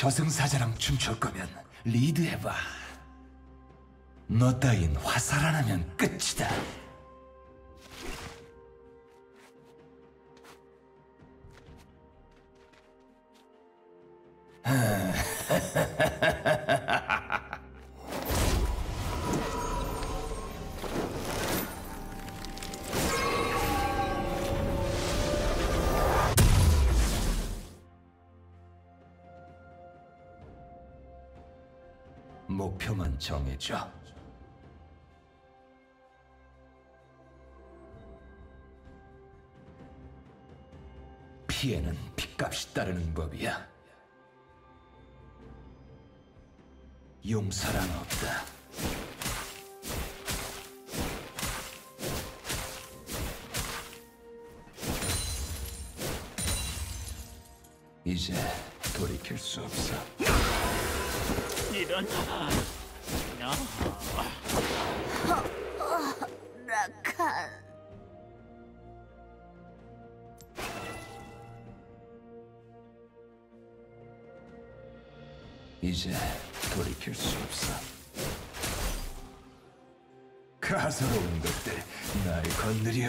저승사자랑 춤출 거면 리드해봐. 너 따윈 화살 하나면 끝이다. 목표만 정해줘. 피해는 핏값이 따르는 법이야. 용서란 없다. 이제 돌이킬 수 없어. 이런 야, 라칸. 이제 돌이킬 수 없어. 가소로운 것들 날 건드려